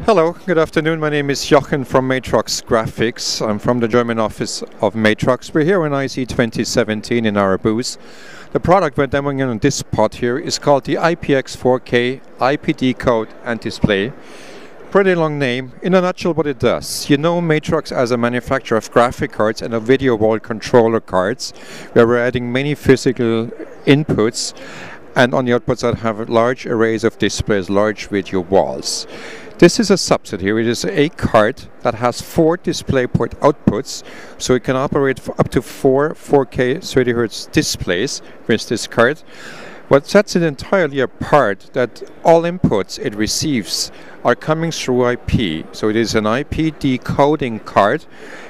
Hello, good afternoon. My name is Jochen from Matrox Graphics. I'm from the German office of Matrox. We're here in ISE 2017 in our booth. The product we're demoing on this spot here is called the IPX 4K IPDecode and display. Pretty long name. In a nutshell, what it does. You know Matrox as a manufacturer of graphic cards and of video wall controller cards, where we're adding many physical inputs and on the outputs that have large arrays of displays, large video walls. This is a subset here. It is a card that has four DisplayPort outputs, so it can operate up to four 4K 30 Hz displays with this card. What sets it entirely apart that all inputs it receives are coming through IP. So it is an IP decoding card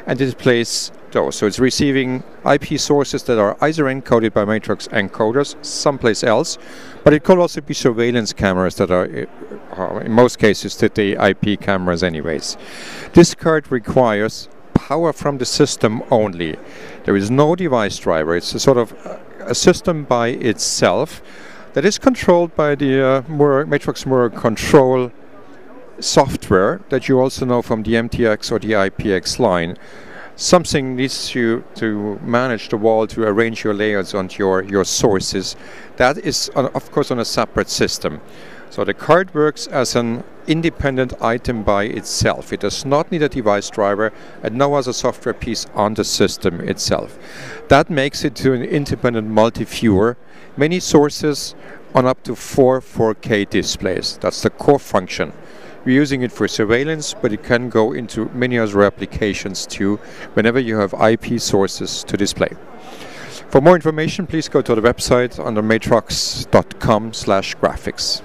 and it displays those. So it's receiving IP sources that are either encoded by Matrox encoders someplace else, but it could also be surveillance cameras that are, uh, in most cases, the IP cameras anyways. This card requires power from the system only. There is no device driver. It's a sort of a system by itself that is controlled by the uh, Matrox Mura control software that you also know from the MPX or the IPX line something needs you to manage the wall to arrange your layers onto your, your sources. That is, on, of course, on a separate system. So the card works as an independent item by itself. It does not need a device driver and no other software piece on the system itself. That makes it to an independent multi-viewer. Many sources on up to four 4K displays. That's the core function. We're using it for surveillance, but it can go into many other applications too, whenever you have IP sources to display. For more information, please go to the website under matrox.com slash graphics.